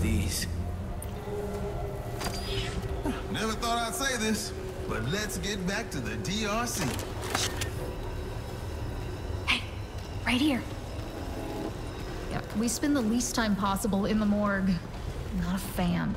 these. Never thought I'd say this, but let's get back to the DRC. Hey, right here. We spend the least time possible in the morgue. Not a fan.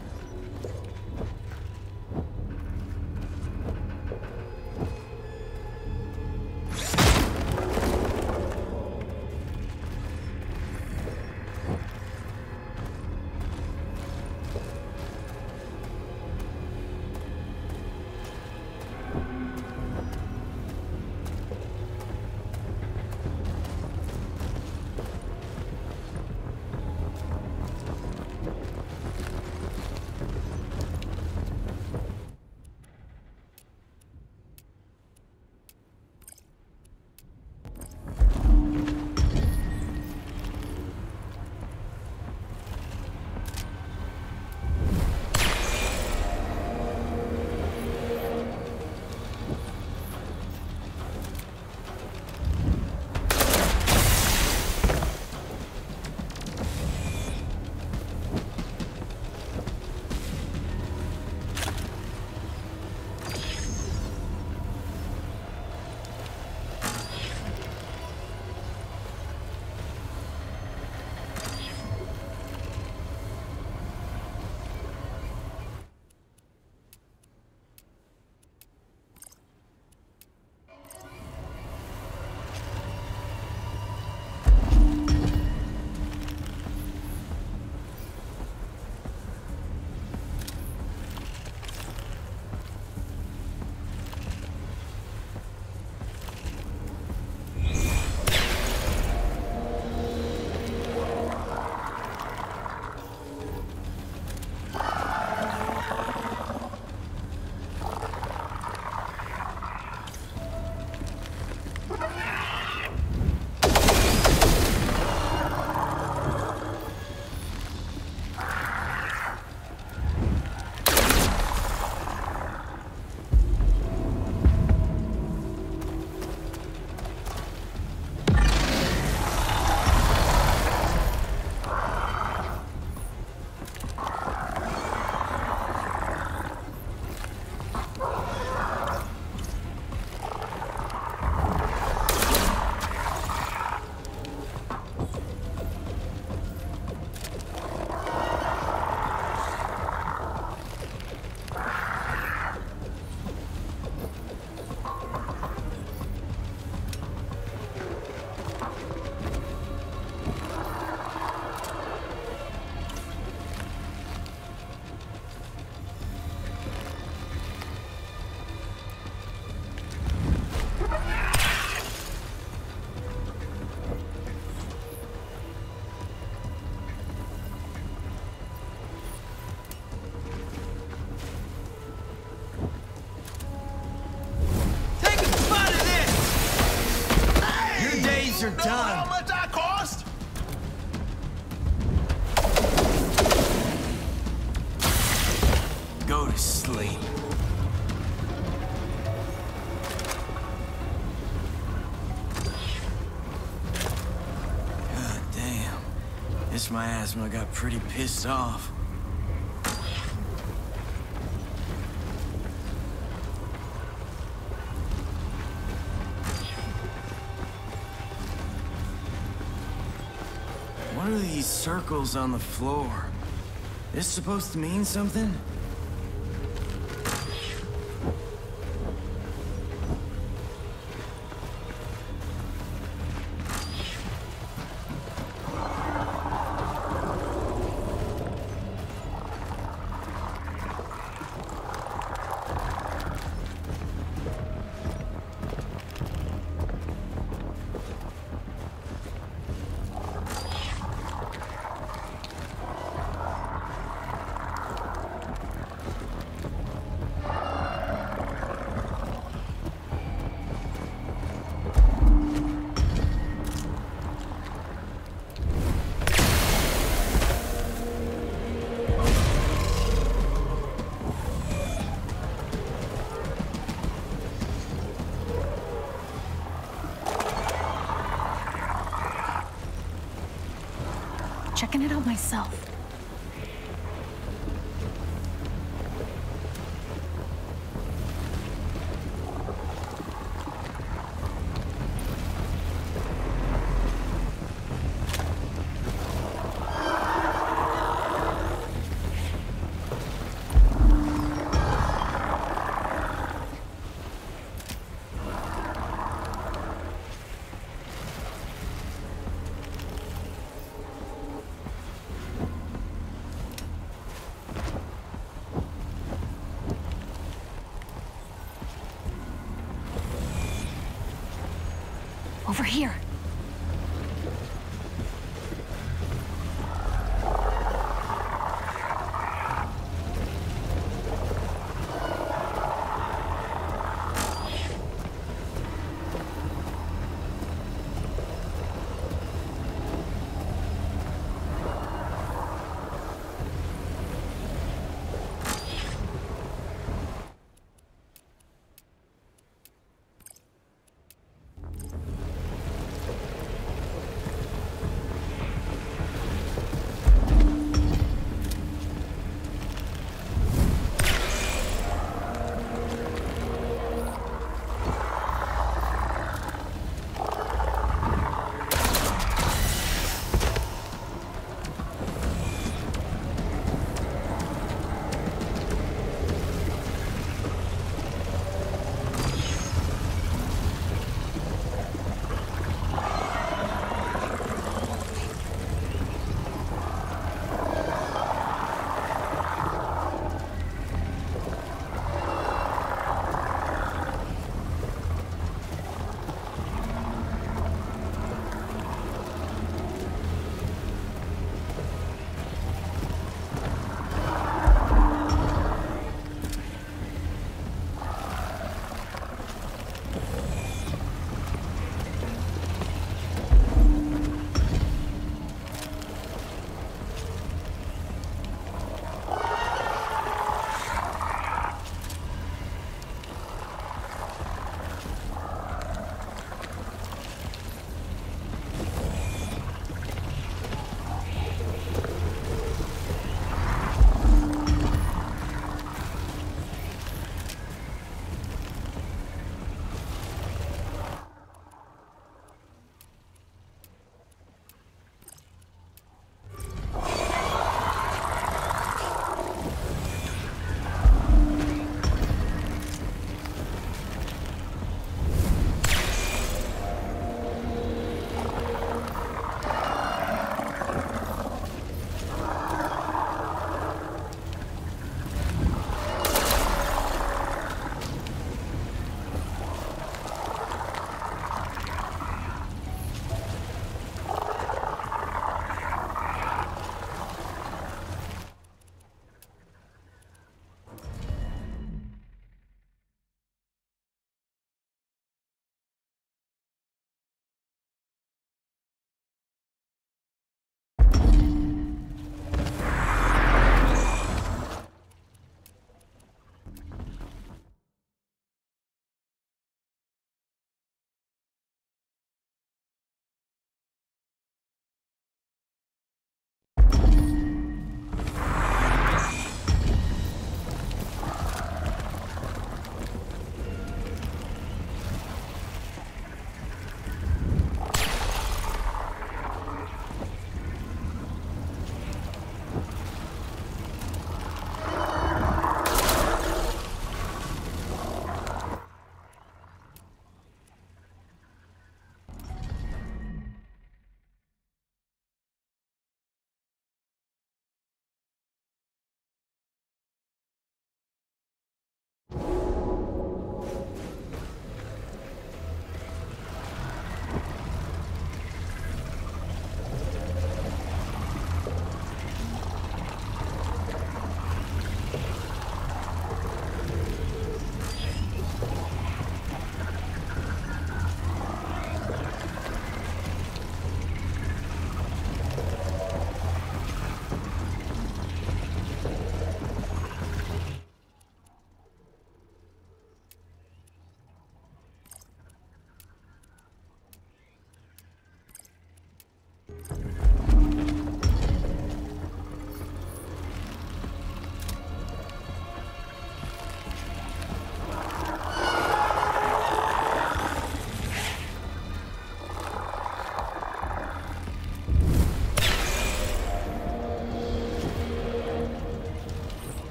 This miasma got pretty pissed off. What are these circles on the floor? This supposed to mean something? Checking it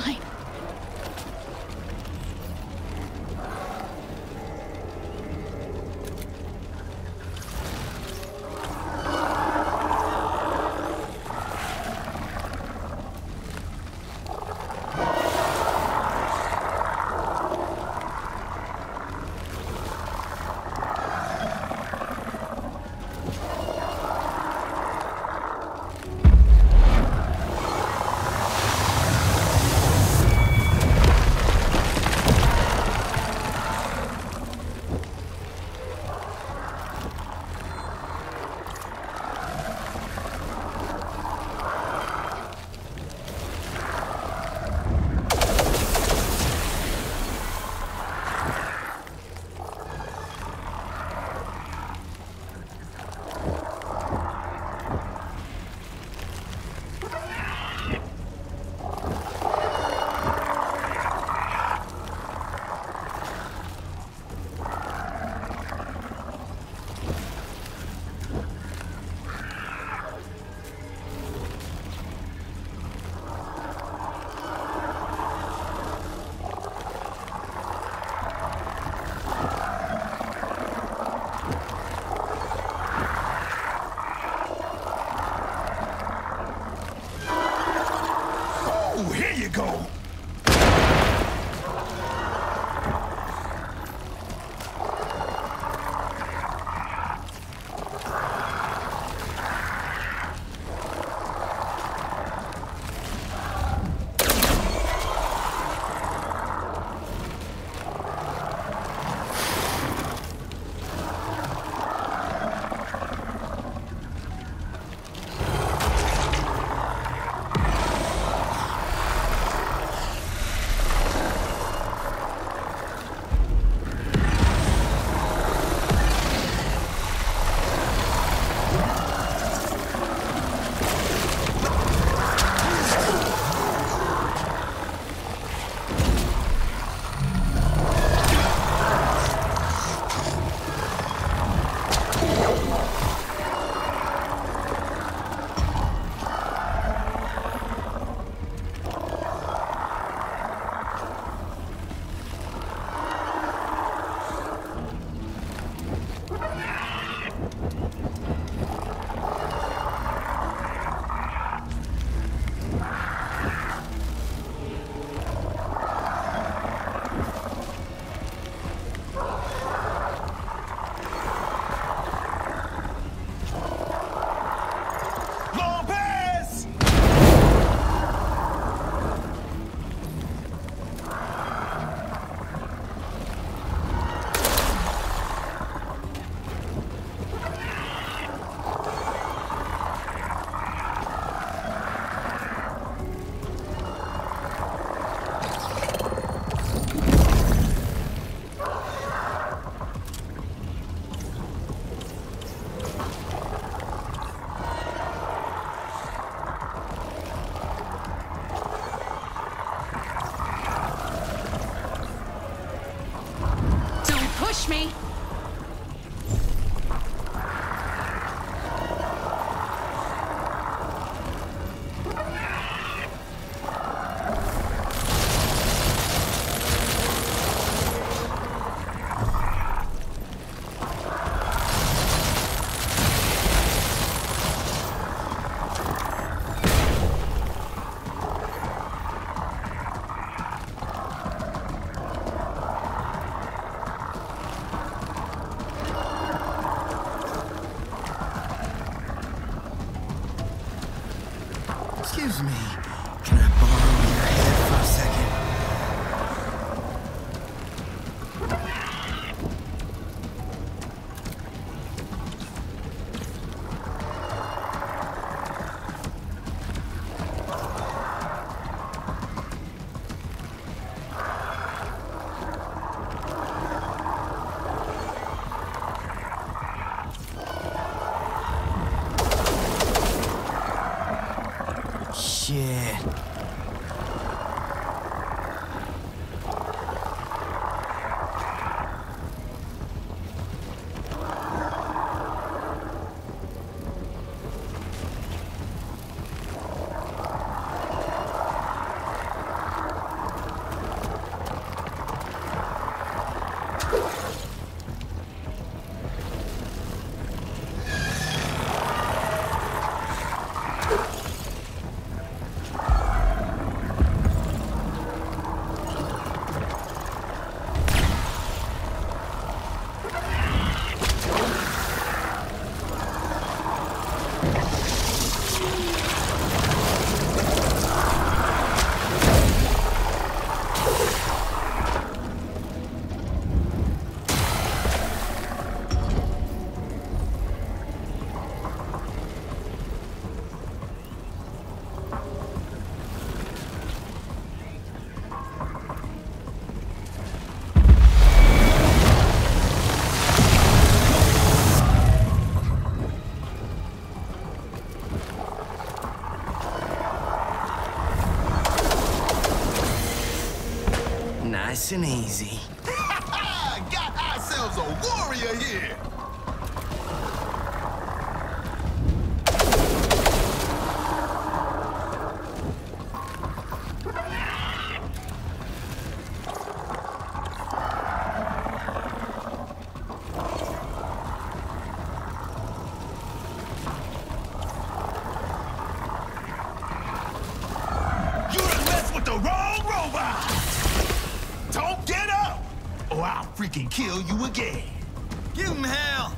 fine. Nice and easy. Got ourselves a warrior here. The wrong I'll freaking kill you again. Give him hell!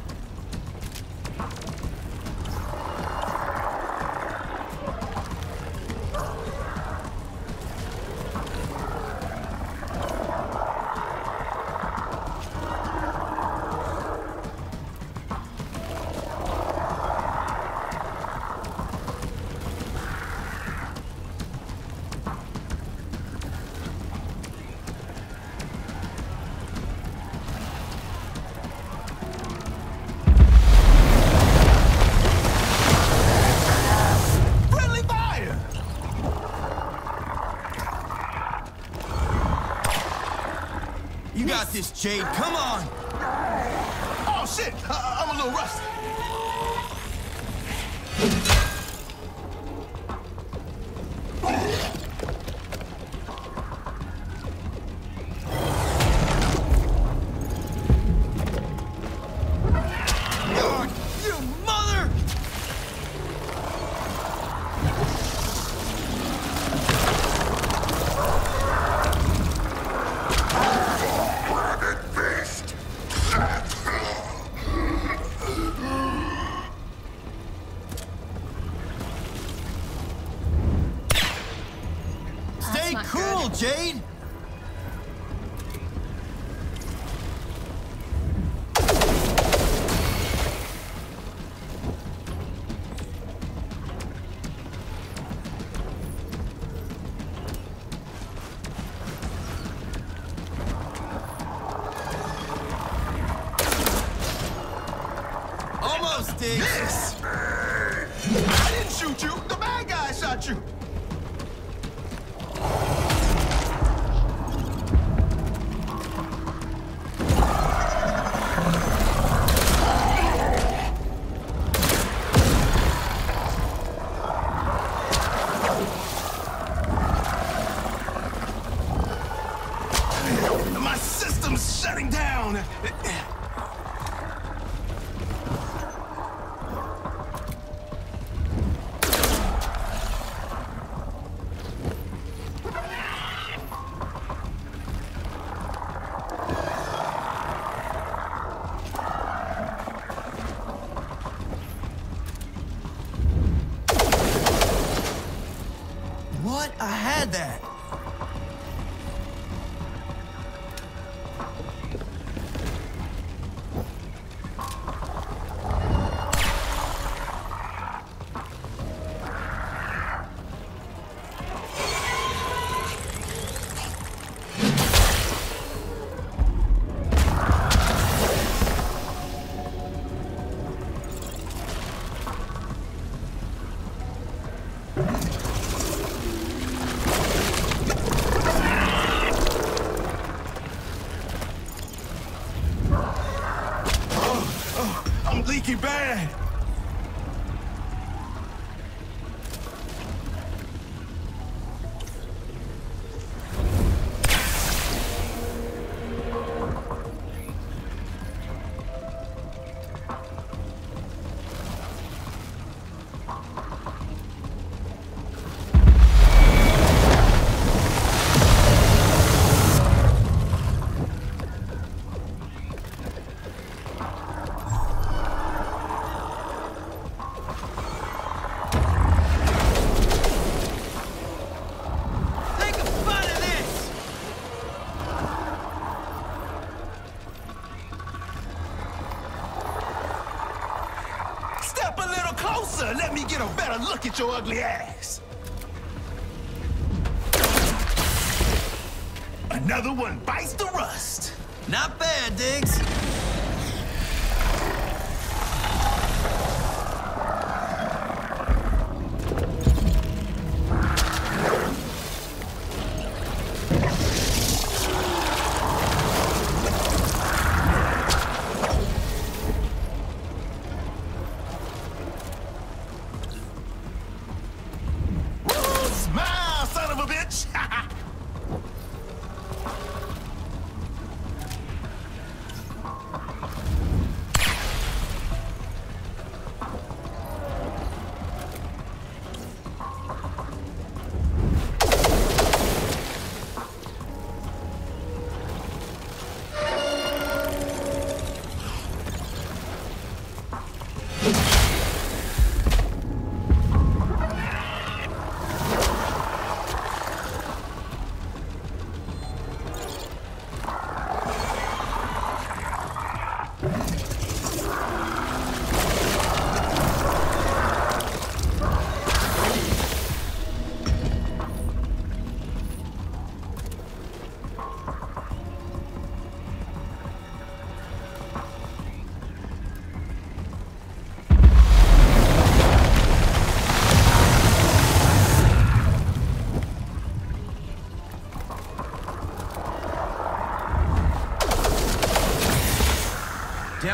This, Jade. Come on! Oh shit, I- I'm a little rusty. Leaky me get a better look at your ugly ass. Another one bites the rust. Not bad, Diggs.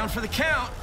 down for the count.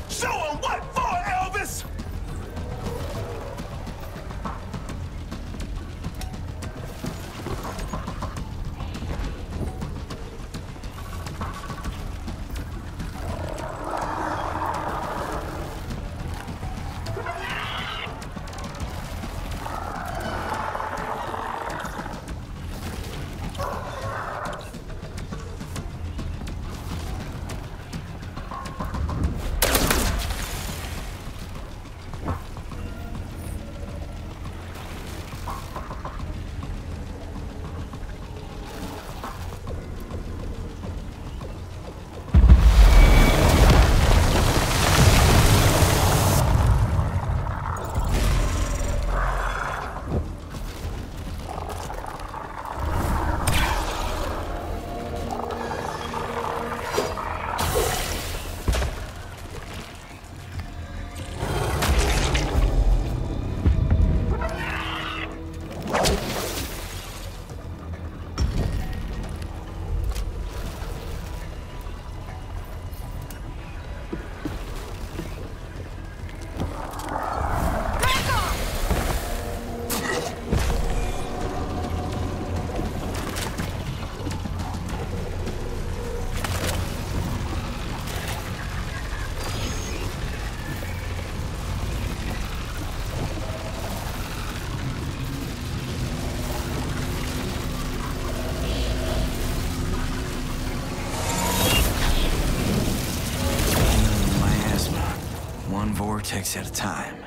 At a time.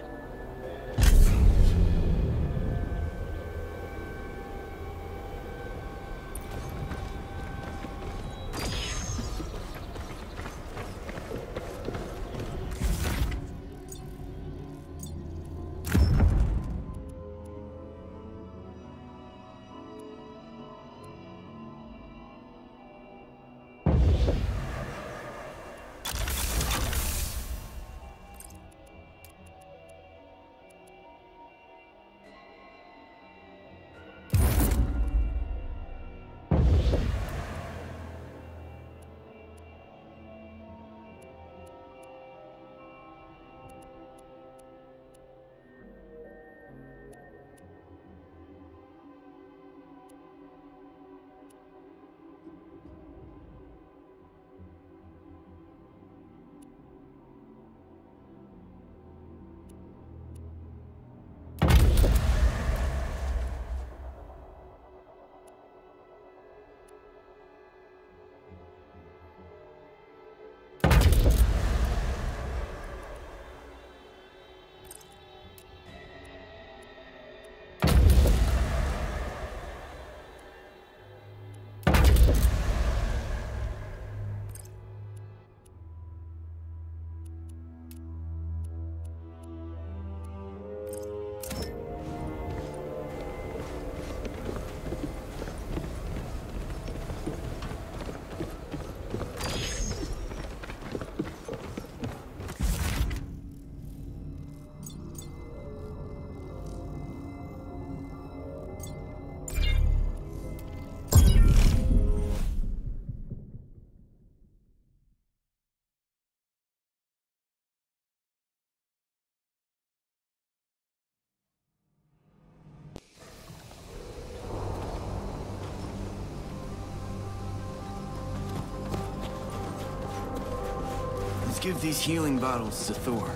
Give these healing bottles to Thor.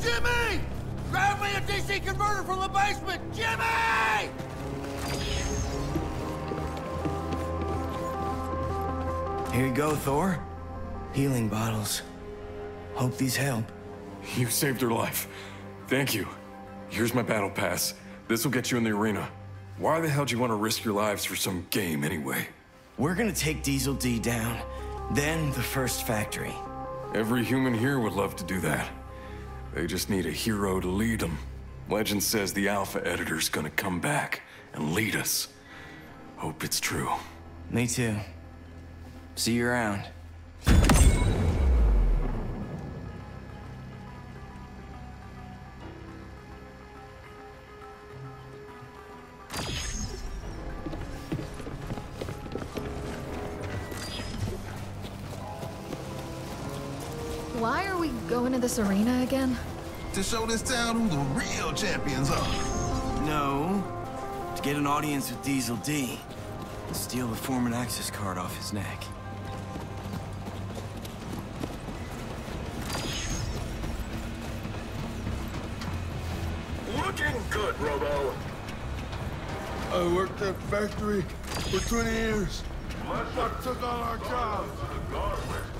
Jimmy! Grab me a DC converter from the basement! Jimmy! Here you go, Thor. Healing bottles. Hope these help. You saved her life. Thank you. Here's my battle pass. This will get you in the arena. Why the hell do you want to risk your lives for some game anyway? We're gonna take Diesel D down, then the first factory. Every human here would love to do that. They just need a hero to lead them. Legend says the Alpha Editor's gonna come back and lead us. Hope it's true. Me too. See you around. This arena again? To show this town who the real champions are. No. To get an audience with Diesel D. And steal the Foreman access card off his neck. Looking good, Robo. I worked at factory for 20 years. I took all our jobs.